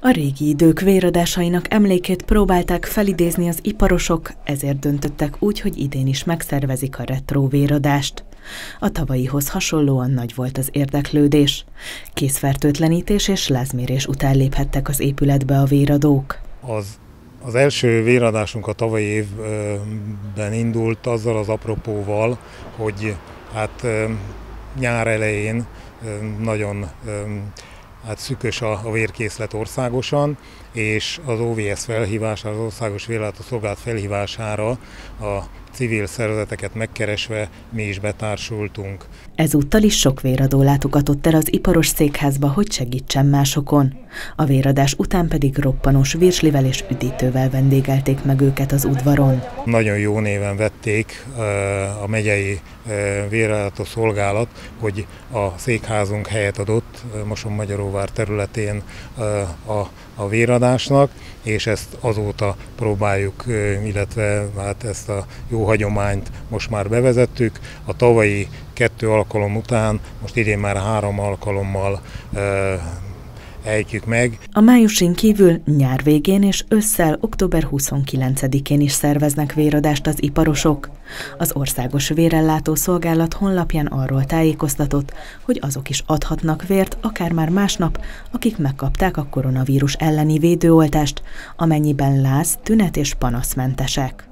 A régi idők véradásainak emlékét próbálták felidézni az iparosok, ezért döntöttek úgy, hogy idén is megszervezik a retro véradást. A tavalyihoz hasonlóan nagy volt az érdeklődés. Készfertőtlenítés és lázmérés után léphettek az épületbe a véradók. Az az első véradásunk a tavalyi évben indult azzal az apropóval, hogy hát nyár elején nagyon hát szükös a, a vérkészlet országosan, és az OVS felhívására, az Országos Vérlátó Szolgálat felhívására a civil szervezeteket megkeresve mi is betársultunk. Ezúttal is sok véradó látogatott el az iparos székházba, hogy segítsen másokon. A véradás után pedig roppanos virslivel és üdítővel vendégelték meg őket az udvaron. Nagyon jó néven vették a megyei vérrelátó szolgálat, hogy a székházunk helyet adott Moson Magyaróvár területén a, a véradásnak, és ezt azóta próbáljuk, illetve hát ezt a jó hagyományt most már bevezettük. A tavalyi kettő alkalom után, most idén már három alkalommal ejtjük meg. A májusin kívül nyár végén és ősszel október 29-én is szerveznek véradást az iparosok. Az Országos Vérellátó Szolgálat honlapján arról tájékoztatott, hogy azok is adhatnak vért, akár már másnap, akik megkapták a koronavírus elleni védőoltást, amennyiben láz, tünet és panaszmentesek.